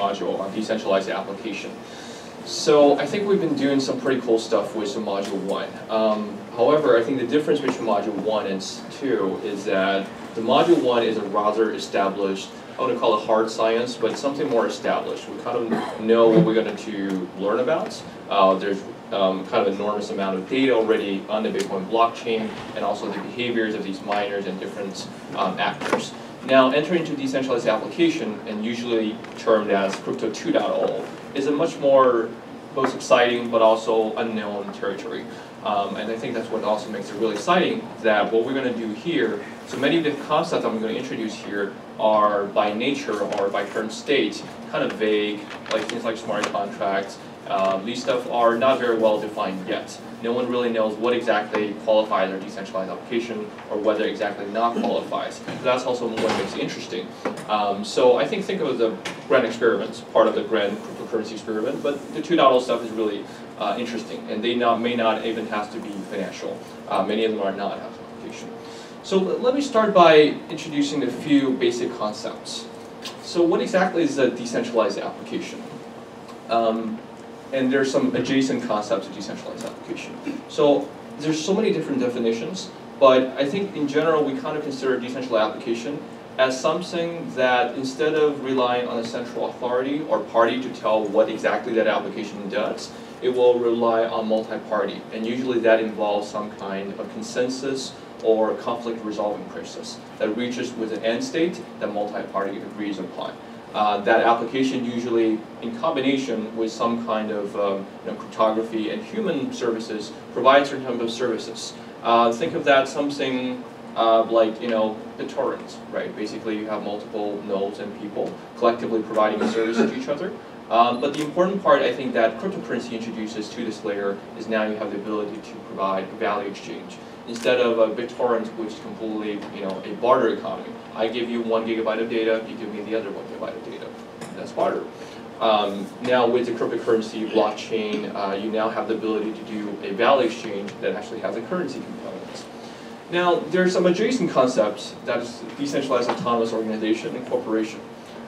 module on decentralized application. So I think we've been doing some pretty cool stuff with some module one. Um, however, I think the difference between module one and two is that the module one is a rather established, I wouldn't call it hard science, but something more established. We kind of know what we're going to learn about. Uh, there's um, kind of an enormous amount of data already on the Bitcoin blockchain and also the behaviors of these miners and different um, actors. Now, entering into decentralized application, and usually termed as Crypto 2.0, is a much more both exciting but also unknown territory. Um, and I think that's what also makes it really exciting, that what we're going to do here, so many of the concepts I'm going to introduce here are by nature or by current state kind of vague, like things like smart contracts, um, these stuff are not very well defined yet. No one really knows what exactly qualifies a decentralized application or whether exactly not qualifies. That's also what makes it interesting. Um, so I think think of the grand experiments, part of the grand cryptocurrency experiment, but the 2.0 stuff is really uh, interesting and they not, may not even have to be financial. Uh, many of them are not application. So let me start by introducing a few basic concepts. So what exactly is a decentralized application? Um, and there's some adjacent concepts of decentralized application. So there's so many different definitions, but I think in general we kind of consider decentralized application as something that instead of relying on a central authority or party to tell what exactly that application does, it will rely on multi-party, and usually that involves some kind of consensus or conflict resolving process that reaches with an end state that multi-party agrees upon uh, that application usually in combination with some kind of um, you know, cryptography and human services provides certain type of services. Uh, think of that something uh, like you know BitTorrent, right? Basically, you have multiple nodes and people collectively providing a service to each other. Um, but the important part, I think, that cryptocurrency introduces to this layer is now you have the ability to provide value exchange instead of a BitTorrent, which is completely, you know, a barter economy. I give you one gigabyte of data, you give me the other one gigabyte of data. That's barter. Um, now with the cryptocurrency blockchain, uh, you now have the ability to do a value exchange that actually has a currency component. Now there's some adjacent concepts that is decentralized autonomous organization and corporation.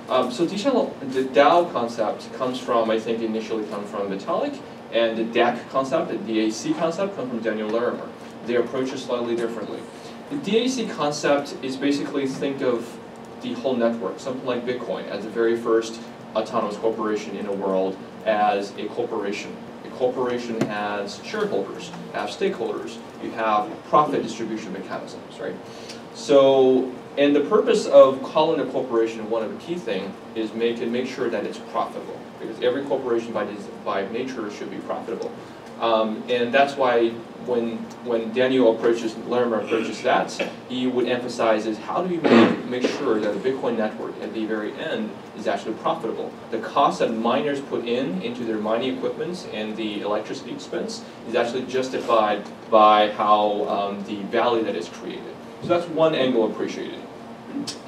Um, so the DAO concept comes from, I think initially come from Vitalik, and the DAC concept, the DAC concept, comes from Daniel Larimer they approach it slightly differently. The DAC concept is basically think of the whole network, something like Bitcoin as the very first autonomous corporation in the world as a corporation. A corporation has shareholders, have stakeholders, you have profit distribution mechanisms, right? So, and the purpose of calling a corporation one of the key things is make it make sure that it's profitable because every corporation by, by nature should be profitable. Um, and that's why when when Daniel approaches Larimer approaches that, he would emphasize is how do we make, make sure that the Bitcoin network at the very end is actually profitable. The cost that miners put in into their mining equipment and the electricity expense is actually justified by how um, the value that is created. So that's one angle appreciated.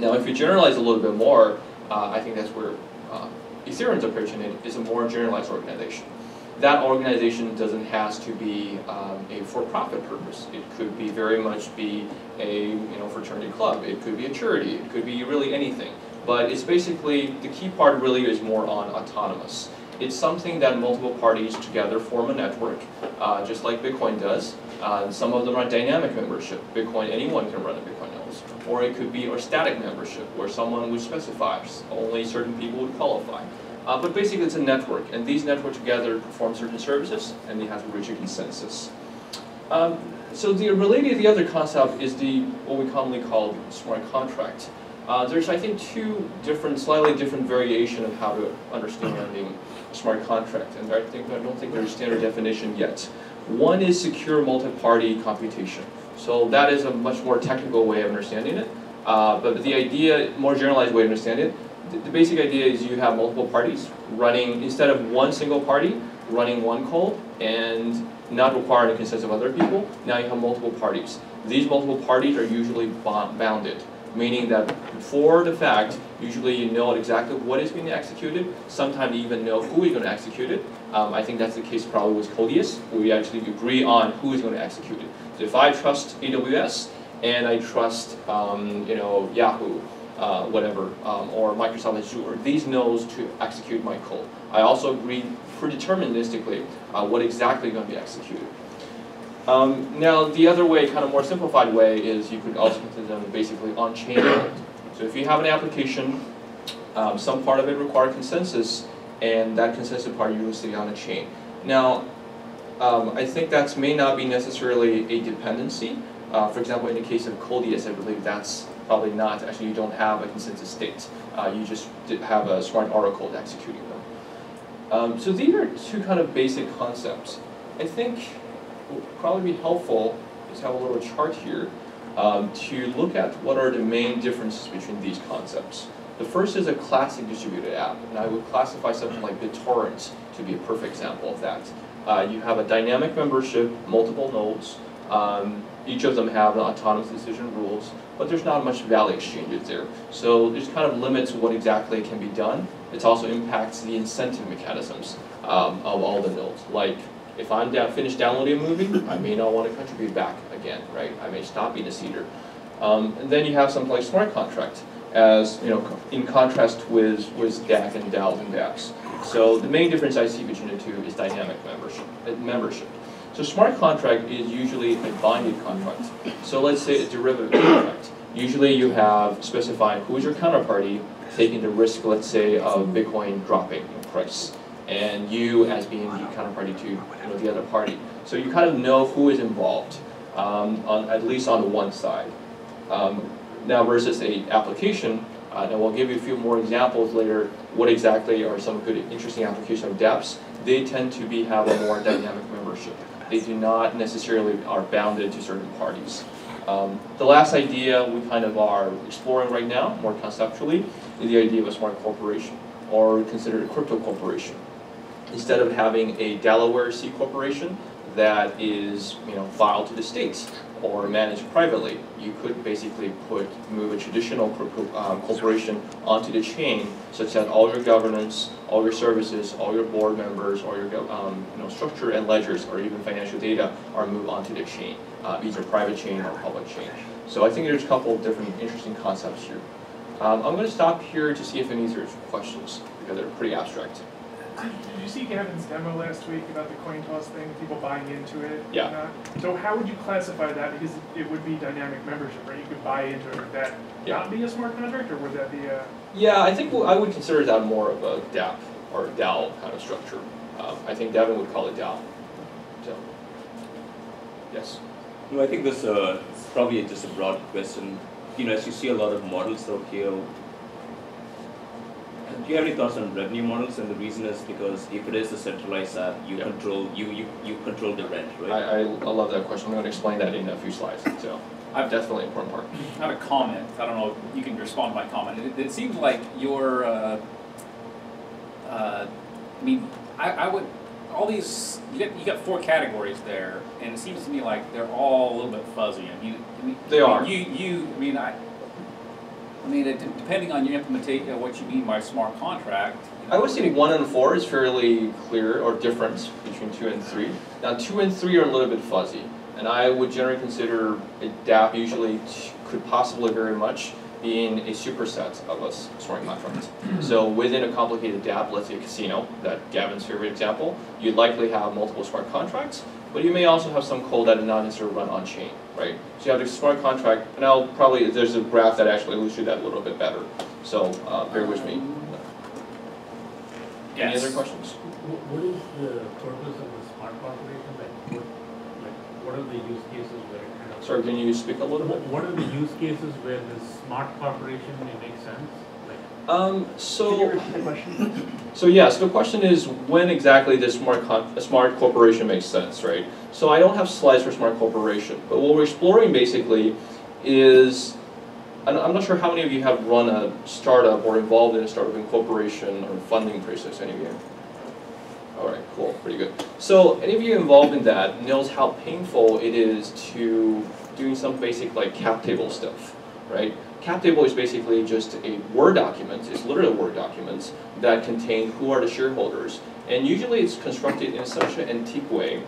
Now if you generalize a little bit more, uh, I think that's where uh, Ethereum's approaching it is a more generalized organization that organization doesn't has to be um, a for-profit purpose. It could be very much be a you know fraternity club. It could be a charity. It could be really anything. But it's basically the key part really is more on autonomous. It's something that multiple parties together form a network, uh, just like Bitcoin does. Uh, some of them are dynamic membership. Bitcoin, anyone can run a Bitcoin nodes. Or it could be a static membership, where someone would specify only certain people would qualify. Uh, but basically it's a network, and these networks together perform certain services, and they have to reach a consensus. Um, so the related to the other concept is the what we commonly call smart contract. Uh, there's I think two different, slightly different variation of how to understand a smart contract, and I think I don't think there's a standard definition yet. One is secure multi-party computation. So that is a much more technical way of understanding it. Uh, but the idea, more generalized way to understand it, the basic idea is you have multiple parties running, instead of one single party, running one call and not requiring the consent of other people, now you have multiple parties. These multiple parties are usually bounded, meaning that before the fact, usually you know exactly what is being executed, sometimes you even know who is going to execute it. Um, I think that's the case probably with Codius, where we actually agree on who is going to execute it. So if I trust AWS and I trust um, you know, Yahoo, uh, whatever, um, or Microsoft Azure, these nodes to execute my code. I also agree predeterministically uh, what exactly going to be executed. Um, now, the other way, kind of more simplified way, is you could also consider them basically on-chain. So if you have an application, um, some part of it requires consensus, and that consensus part usually on a chain. Now, um, I think that may not be necessarily a dependency. Uh, for example, in the case of Codius, I believe that's probably not. Actually, you don't have a consensus state. Uh, you just have a smart oracle executing them. Um, so these are two kind of basic concepts. I think would probably be helpful, just have a little chart here, um, to look at what are the main differences between these concepts. The first is a classic distributed app, and I would classify something like BitTorrent to be a perfect example of that. Uh, you have a dynamic membership, multiple nodes, um, each of them have autonomous decision rules, but there's not much value exchanges there. So this kind of limits what exactly can be done. It also impacts the incentive mechanisms um, of all the nodes. Like if I'm down, finished downloading a movie, I may not want to contribute back again, right? I may stop being a seeder. Um, and then you have something like smart contract, as you know, in contrast with with DAC and DAOs and dApps. So the main difference I see between the two is dynamic membership. Uh, membership. So smart contract is usually a binding contract. So let's say a derivative contract. Usually you have specified who is your counterparty, taking the risk, let's say, of Bitcoin dropping in price, and you as being the counterparty to you know, the other party. So you kind of know who is involved, um, on, at least on the one side. Um, now versus a application, uh, and we'll give you a few more examples later, what exactly are some good, interesting applications of dApps. They tend to be have a more dynamic membership they do not necessarily are bounded to certain parties. Um, the last idea we kind of are exploring right now, more conceptually, is the idea of a smart corporation, or considered a crypto corporation. Instead of having a Delaware C corporation that is, you know, filed to the states, or managed privately. You could basically put move a traditional um, corporation onto the chain, such that all your governance, all your services, all your board members, all your um, you know structure and ledgers, or even financial data are moved onto the chain, uh, either private chain or public chain. So I think there's a couple of different interesting concepts here. Um, I'm going to stop here to see if any of questions because they're pretty abstract. Did you see Gavin's demo last week about the coin toss thing, people buying into it? Yeah. So how would you classify that? Because it would be dynamic membership, right? You could buy into it. Would that yeah. not be a smart contract, or would that be a? Yeah, I think I would consider that more of a DAP or DAO kind of structure. Um, I think Devin would call it DAO. So, yes. No, I think this uh, is probably just a broad question. You know, as you see a lot of models out here, do you have any thoughts on revenue models? And the reason is because if it is a centralized app, you Yeah. control you, you you control the rent, right? I, I, I love that question. I'm going to explain that in a few slides. So, I've definitely an important part. I have a comment. I don't know. if You can respond to my comment. It, it seems like your. Uh, uh, I mean, I, I would. All these you get you got four categories there, and it seems to me like they're all a little bit fuzzy. I mean, I mean They are. You you. I mean, I. I mean, it, depending on your implementation, uh, what you mean by smart contract. you I would say one and four is fairly clear or different between two and three. Now, two and three are a little bit fuzzy, and I would generally consider a DApp usually t- could possibly very much being a superset of a smart contract. So within a complicated DApp, let's say a casino, that Gavin's favorite example, you'd likely have multiple smart contracts, but you may also have some code that is not necessarily run on chain, right? So you have the smart contract, and I'll probably, there's a graph that actually illustrates that a little bit better. So uh, bear with me. Yes. Any other questions? What is the purpose of the smart corporation, like, what, like, what are the use cases where it kind of? Sorry, can you speak a little bit? What, what are the use cases where the smart corporation may make sense? Um, so, repeat the so yes, the question is when exactly does smart a smart corporation makes sense, right? So I don't have slides for smart corporation, but what we're exploring basically is, I'm not sure how many of you have run a startup or involved in a startup incorporation or funding process, any of you? All right, cool, pretty good. So any of you involved in that knows how painful it is to doing some basic like cap table stuff, right? Cap table is basically just a Word document, it's literally a Word document that contain who are the shareholders. And usually it's constructed in such an antique way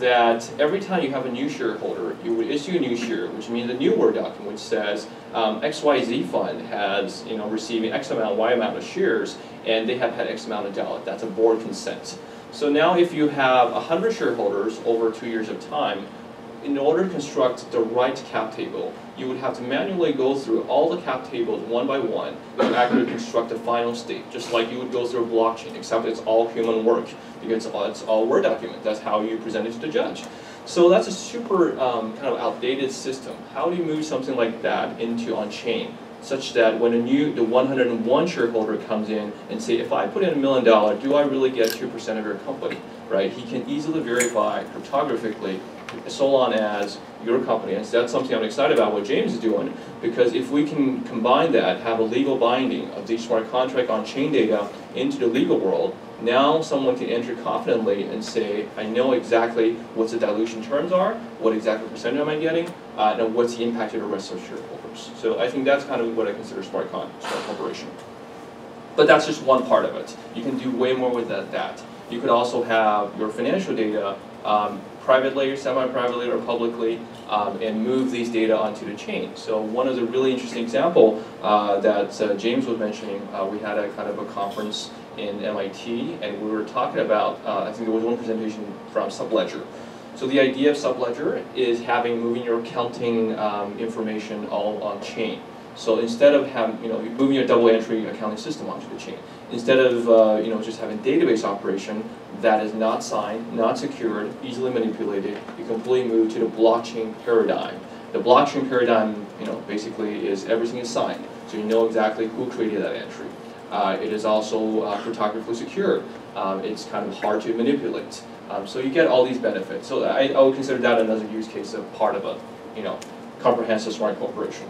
that every time you have a new shareholder, you would issue a new share, which means a new Word document which says um, XYZ fund has, you know, receiving X amount, Y amount of shares, and they have had X amount of dollar. That's a board consent. So now if you have 100 shareholders over two years of time, in order to construct the right cap table, you would have to manually go through all the cap tables one by one to actually construct the final state, just like you would go through a blockchain, except it's all human work, because it's all, it's all Word document. That's how you present it to the judge. So that's a super um, kind of outdated system. How do you move something like that into on-chain? such that when a new, the 101 shareholder comes in and say, if I put in a million dollars, do I really get 2% of your company, right? He can easily verify cryptographically so long as your company, and that's something I'm excited about what James is doing, because if we can combine that, have a legal binding of the smart contract on chain data into the legal world, now someone can enter confidently and say, I know exactly what the dilution terms are, what exactly percentage am I getting, uh, and what's the impact to the rest of shareholders. So I think that's kind of what I consider smart, con smart corporation. But that's just one part of it. You can do way more with that. that. You could also have your financial data um, privately, or semi-privately, or publicly, um, and move these data onto the chain. So one of the really interesting example uh, that uh, James was mentioning, uh, we had a kind of a conference in MIT, and we were talking about, uh, I think there was one presentation from Subledger. So the idea of Subledger is having, moving your accounting um, information all on chain. So instead of having, you know, moving your double entry accounting system onto the chain, instead of, uh, you know, just having database operation that is not signed, not secured, easily manipulated, you completely move to the blockchain paradigm. The blockchain paradigm, you know, basically is everything is signed, so you know exactly who created that entry. Uh, it is also uh, cryptographically secured. Um, it's kind of hard to manipulate. Um, so you get all these benefits. So I, I would consider that another use case of part of a, you know, comprehensive smart corporation.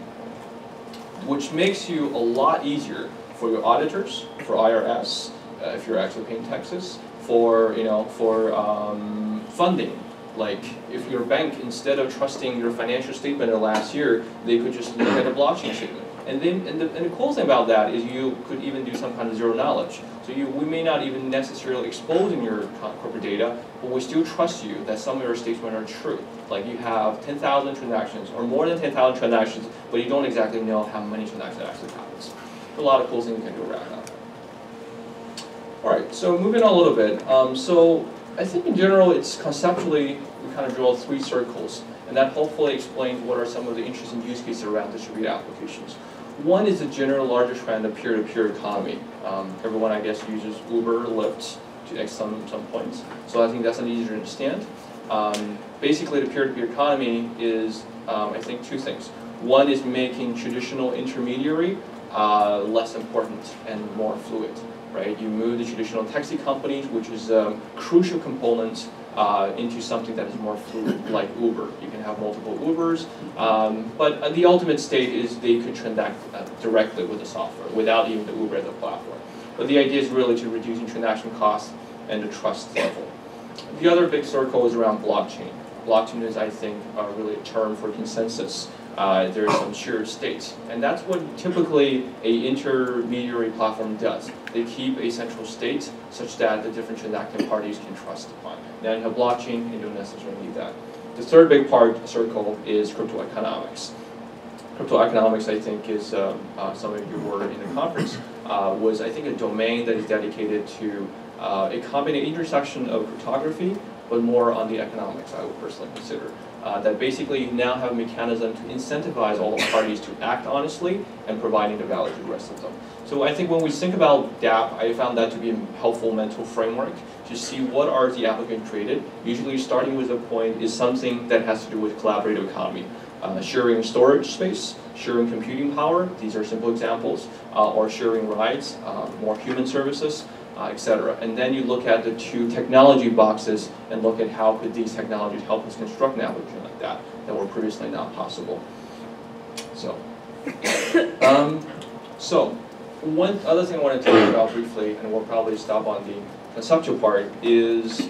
Which makes you a lot easier for your auditors, for IRS, uh, if you're actually paying taxes, for, you know, for um, funding. Like if your bank, instead of trusting your financial statement of last year, they could just look at a blockchain statement and then, and the, and the cool thing about that is you could even do some kind of zero knowledge. So you, we may not even necessarily exposing your corporate data, but we still trust you that some of your statements are true. Like you have 10,000 transactions or more than 10,000 transactions, but you don't exactly know how many transactions actually happens. A lot of cool things you can do around that. All right, so moving on a little bit. Um, so I think in general, it's conceptually, we kind of draw three circles, and that hopefully explains what are some of the interesting use cases around distributed applications. One is the general larger trend of peer-to-peer -peer economy. Um, everyone, I guess, uses Uber, Lyft to some, some points. So I think that's an easier to understand. Um, basically, the peer-to-peer -peer economy is, um, I think, two things. One is making traditional intermediary uh, less important and more fluid, right? You move the traditional taxi companies, which is a crucial component uh, into something that is more fluid, like Uber. You can have multiple Ubers, um, but uh, the ultimate state is they could transact uh, directly with the software without even the Uber as a platform. But the idea is really to reducing transaction costs and the trust level. The other big circle is around blockchain. Blockchain is, I think, uh, really a term for consensus uh, there is some shared state. And that's what typically a intermediary platform does. They keep a central state such that the different transacting parties can trust upon. Now you have blockchain, you don't necessarily need that. The third big part circle is crypto economics. Crypto economics, I think, is um, uh, some of you were in the conference, uh, was I think a domain that is dedicated to uh, a combination intersection of cryptography, but more on the economics, I would personally consider uh, that basically you now have a mechanism to incentivize all the parties to act honestly and providing the value to the rest of them. So I think when we think about DAP, I found that to be a helpful mental framework to see what are the applicants created. Usually starting with a point is something that has to do with collaborative economy. Uh, sharing storage space, sharing computing power, these are simple examples, uh, or sharing rides, uh, more human services, uh, etc. And then you look at the two technology boxes and look at how could these technologies help us construct an like that that were previously not possible. So, um, so one other thing I want to talk about briefly, and we'll probably stop on the conceptual part, is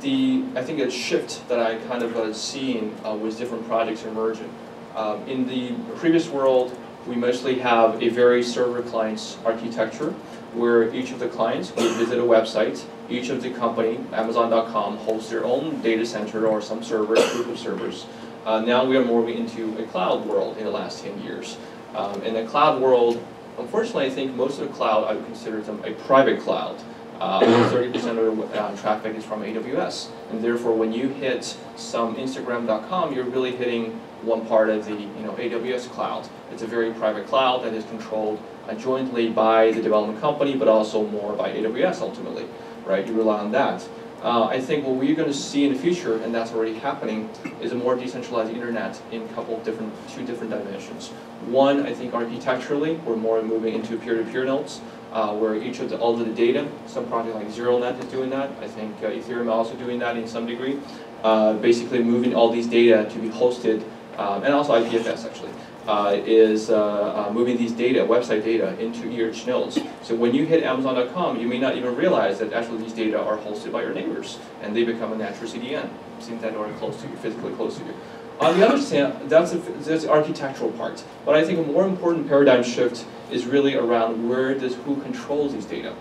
the I think a shift that I kind of uh, seen uh, with different projects emerging. Um, in the previous world, we mostly have a very server clients architecture where each of the clients would visit a website, each of the company, Amazon.com, hosts their own data center or some server, group of servers. Uh, now we are moving into a cloud world in the last 10 years. Um, in the cloud world, unfortunately, I think most of the cloud, I would consider them a private cloud. Uh, 30% of the uh, traffic is from AWS. And therefore, when you hit some Instagram.com, you're really hitting one part of the you know, AWS cloud. It's a very private cloud that is controlled uh, jointly by the development company, but also more by AWS ultimately, right? You rely on that. Uh, I think what we're going to see in the future, and that's already happening, is a more decentralized internet in a couple different, two different dimensions. One, I think architecturally, we're more moving into peer-to-peer nodes, uh, where each of the, all of the data, some project like ZeroNet is doing that, I think uh, Ethereum is also doing that in some degree, uh, basically moving all these data to be hosted, um, and also IPFS actually, uh, is uh, uh, moving these data, website data, into your nodes. So when you hit Amazon.com, you may not even realize that actually these data are hosted by your neighbors, and they become a natural CDN, since that are close to you, physically close to you. On the other hand, that's, a, that's the architectural part. But I think a more important paradigm shift is really around where does, who controls these data.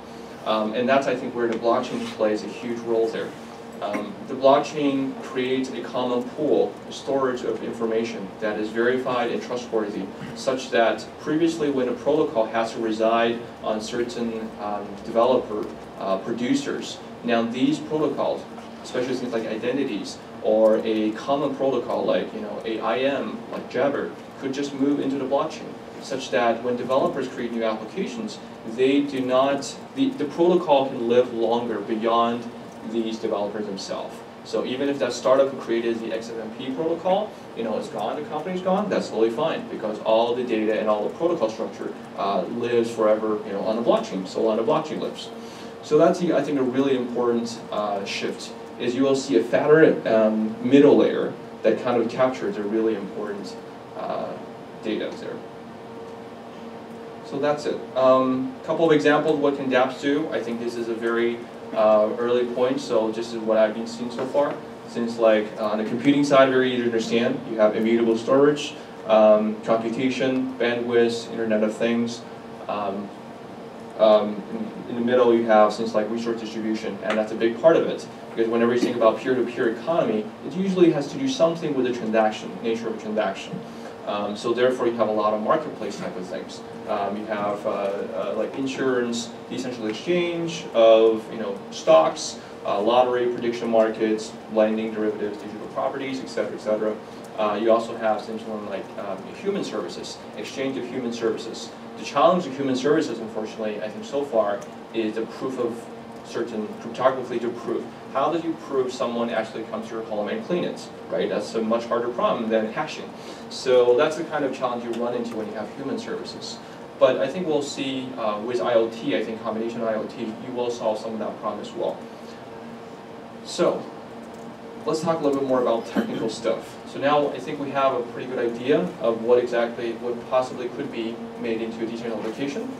Um, and that's, I think, where the blockchain plays a huge role there. Um, the blockchain creates a common pool, storage of information that is verified and trustworthy, such that previously when a protocol has to reside on certain um, developer uh, producers, now these protocols, especially things like identities, or a common protocol like you know AIM, like Jabber, could just move into the blockchain, such that when developers create new applications, they do not, the, the protocol can live longer beyond these developers themselves. So even if that startup who created the XMPP protocol, you know, is gone, the company's gone, that's totally fine because all the data and all the protocol structure uh, lives forever, you know, on the blockchain. So on the blockchain lives. So that's, I think, a really important uh, shift. Is you will see a fatter um, middle layer that kind of captures a really important uh, data there. So that's it. A um, couple of examples of what can dApps do. I think this is a very uh, early point, so just is what I've been seeing so far. Since like uh, on the computing side, very easy to understand. You have immutable storage, um, computation, bandwidth, Internet of Things. Um, um, in, in, the middle, you have things like resource distribution, and that's a big part of it. Because whenever you think about peer-to-peer -peer economy, it usually has to do something with the transaction, nature of a transaction. Um, so therefore, you have a lot of marketplace type of things. Um, you have uh, uh, like insurance, decentralized exchange of you know stocks, uh, lottery, prediction markets, lending, derivatives, digital properties, etc., etc. Uh, you also have things like um, human services, exchange of human services. The challenge of human services, unfortunately, I think so far, is the proof of certain cryptography to prove. How do you prove someone actually comes to your home and clean it, right? That's a much harder problem than hashing. So that's the kind of challenge you run into when you have human services. But I think we'll see uh, with IoT, I think combination IoT, you will solve some of that problem as well. So let's talk a little bit more about technical stuff. So now I think we have a pretty good idea of what exactly, what possibly could be made into a decentralized application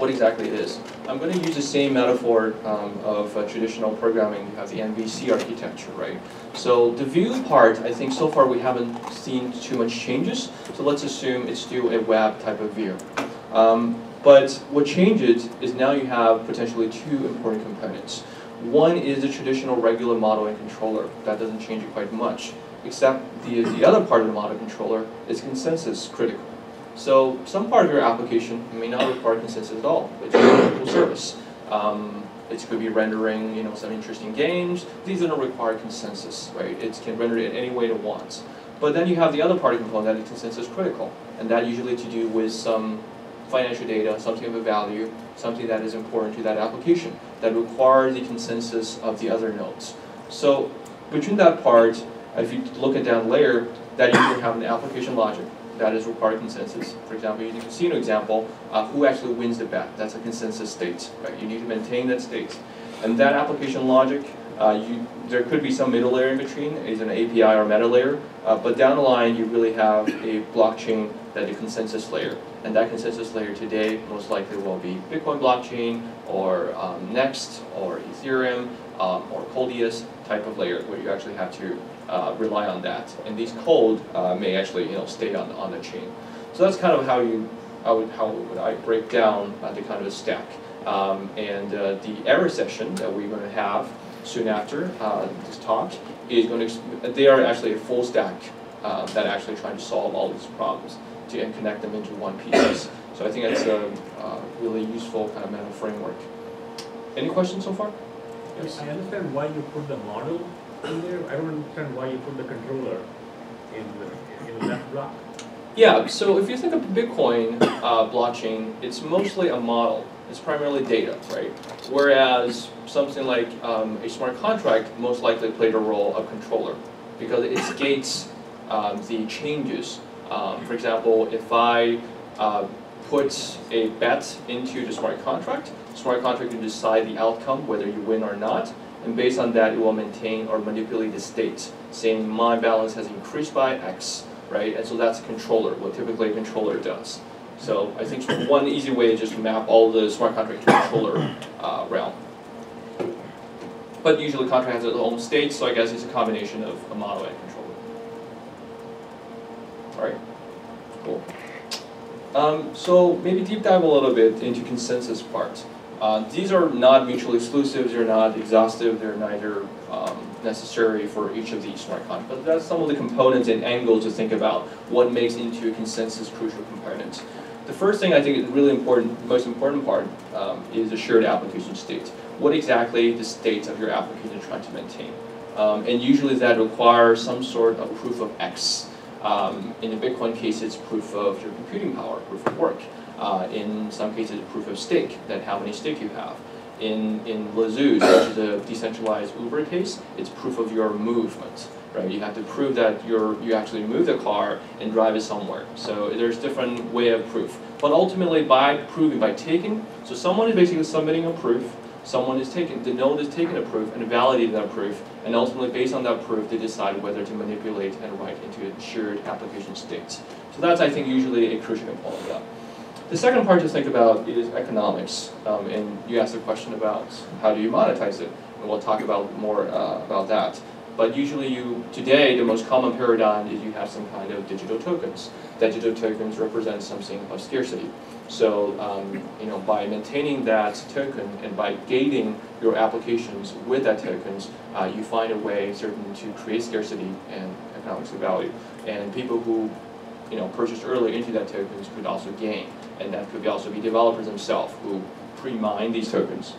what exactly it is. I'm going to use the same metaphor um, of uh, traditional programming. You have the MVC architecture, right? So the view part, I think so far we haven't seen too much changes. So let's assume it's still a web type of view. Um, but what changes is now you have potentially two important components. One is the traditional regular model and controller. That doesn't change quite much. Except the, the other part of the model controller is consensus critical. So some part of your application may not require consensus at all. It's a local service. Um, it could be rendering, you know, some interesting games. These don't require consensus, right? It can render it any way it wants. But then you have the other part of the component that is consensus critical, and that usually to do with some financial data, something of a value, something that is important to that application, that requires the consensus of the other nodes. So between that part, if you look at that layer, that you can have an application logic, that is required consensus. For example, using a casino example, uh, who actually wins the bet? That's a consensus state, right? You need to maintain that state. And that application logic, uh, you, there could be some middle layer in between, is an API or meta layer, uh, but down the line you really have a blockchain that is a consensus layer. And that consensus layer today most likely will be Bitcoin blockchain or um, Nxt or Ethereum um, or Codius type of layer where you actually have to uh, rely on that. And these code uh, may actually you know stay on on the chain. So that's kind of how you how would how would I break down uh, the kind of stack. Um, and uh, the Eris session that we're going to have soon after uh, this talk is going to, they are actually a full stack that actually trying to solve all these problems to and connect them into one piece. So I think that's a, really useful kind of mental framework. Any questions so far? Yes, I understand why you put the model I don't understand why you put the controller in the, in the left block. Yeah, so if you think of Bitcoin uh, blockchain, it's mostly a model. It's primarily data, right? Whereas something like um, a smart contract most likely played a role of controller because it gates um, the changes. Um, for example, if I uh, put a bet into the smart contract, smart contract can decide the outcome, whether you win or not, and based on that, it will maintain or manipulate the state, saying my balance has increased by X, right? And so that's a controller, what typically a controller does. So I think one easy way is just to map all the smart contract to controller uh, realm. But usually contract has its own state, so I guess it's a combination of a model and controller. All right, cool. Um, so maybe deep dive a little bit into consensus part. Uh, these are not mutually exclusive, they're not exhaustive, they're neither um, necessary for each of these smart contracts. But that's some of the components and angles to think about what makes into a consensus crucial component. The first thing I think is really important, most important part, um, is the shared application state. What exactly the state of your application is trying to maintain. Um, and usually that requires some sort of proof of X. Um, in the Bitcoin case, it's proof of your computing power, proof of work. Uh, in some cases, proof of stake, that how many stake you have. In, in La'Zooz, which is a decentralized Uber case, it's proof of your movement, right? You have to prove that you're, you actually move the car and drive it somewhere. So there's different way of proof. But ultimately, by proving, by taking, so someone is basically submitting a proof, someone is taking, the node is taking a proof and validating that proof, and ultimately based on that proof, they decide whether to manipulate and write into a shared application state. So that's, I think, usually a crucial component of that. The second part to think about is economics, um, and you asked a question about how do you monetize it, and we'll talk about more uh, about that. But usually you, today, the most common paradigm is you have some kind of digital tokens. That digital tokens represent something of scarcity. So, um, you know, by maintaining that token and by gating your applications with that tokens, uh, you find a way certain to create scarcity and economics of value. And people who, you know, purchased early into that tokens could also gain. And that could also be developers themselves who pre-mine these tokens.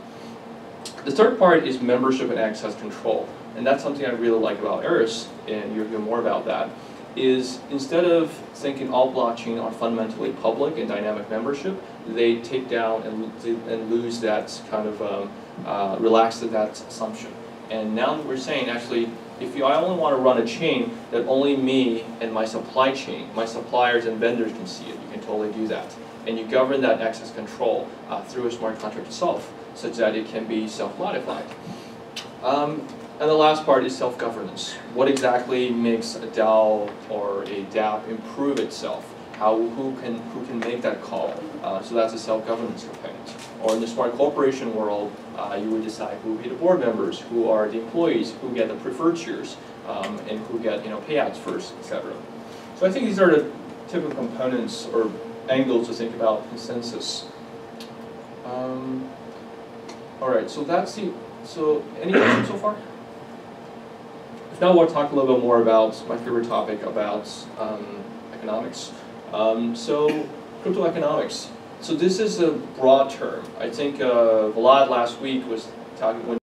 The third part is membership and access control. And that's something I really like about Eris, and you'll hear more about that, is instead of thinking all blockchain are fundamentally public and dynamic membership, they take down and, and lose that kind of, um, uh, relax that assumption. And now we're saying actually, if you, I only want to run a chain that only me and my supply chain, my suppliers and vendors can see it, you can totally do that. And you govern that access control uh, through a smart contract itself, such that it can be self-modified. Um, and the last part is self-governance. What exactly makes a DAO or a DApp improve itself? How, who can, who can make that call? Uh, so that's a self-governance component. Or in the smart corporation world, uh, you would decide who will be the board members, who are the employees, who get the preferred shares, um, and who get you know payouts first, etc. So I think these are the typical components or angles to think about consensus. Um, all right, so that's the, so any questions so far? If not, we'll talk a little bit more about my favorite topic about um, economics. Um, so crypto economics. So this is a broad term. I think uh, Vlad last week was talking when